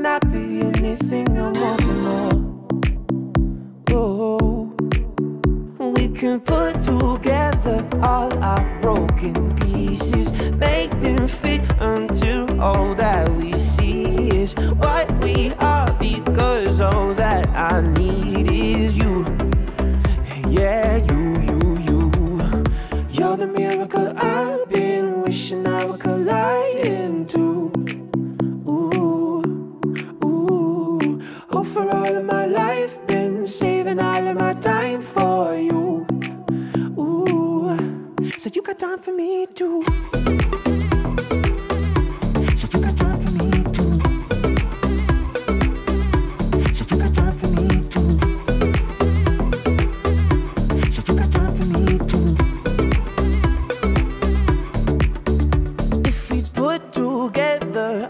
might not be anything I'm wanting more. Oh, we can put together all our broken pieces,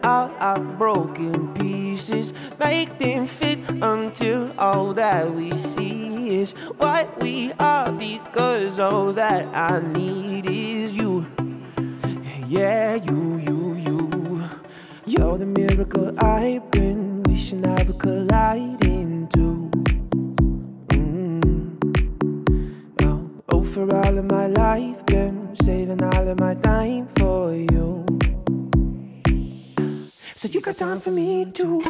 all our broken pieces, make them fit until all that we see is what we are. Because all that I need is. Yeah, you, you, you. You're the miracle I've been wishing I would collide into. Mm. Oh, oh, for all of my life, been saving all of my time for you. So you got time for me too.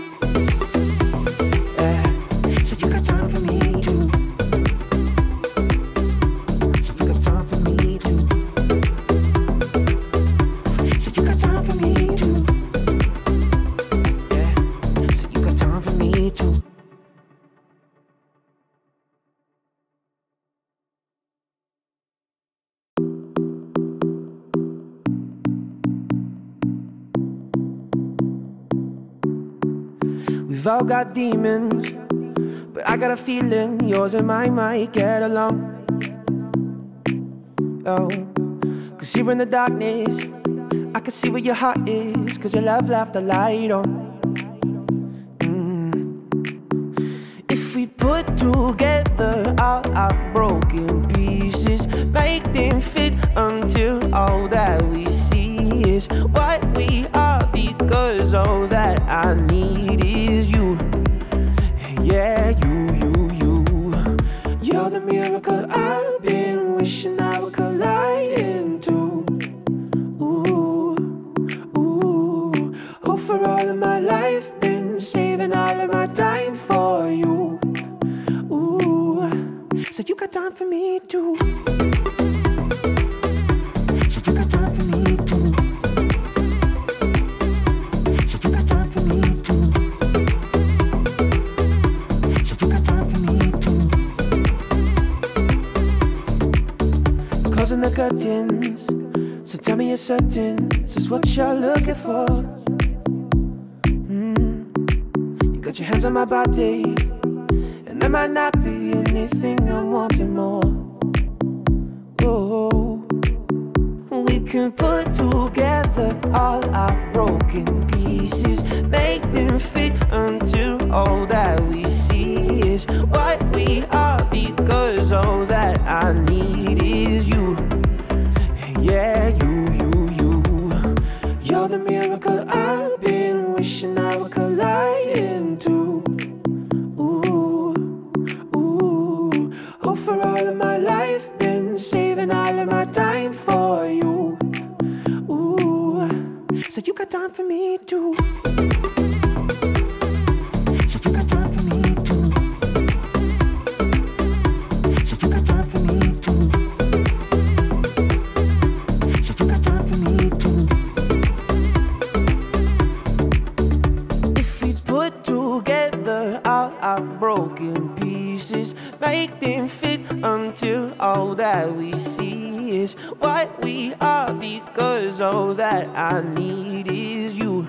We've all got demons, but I got a feeling yours and mine might get along. Oh, cause here in the darkness, I can see where your heart is, cause your love left the light on. Mm. If we put together all our broken pieces, got time for me too. Closing the curtains. So tell me you're certain this is what you're looking for. Mm. You got your hands on my body, there might not be anything I'm wanting more. Oh, we can put together all our broken pieces, make them fit until all that we see is what we are. Because all that I need is you. Yeah, you, you, you. You're the miracle I've been wishing I saving all of my time for you. Ooh, so you got time for me too. All our broken pieces, make them fit until all that we see is what we are. Because all that I need is you.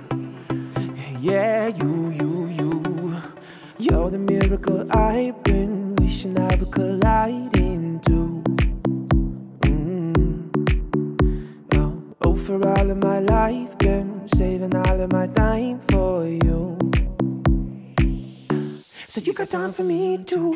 Yeah, you, you, you. You're the miracle I've been wishing I would collide into. Mm. Oh, oh, for all of my life, been saving all of my time for you. So you got time for me too.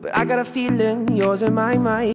but I got a feeling yours and my mind.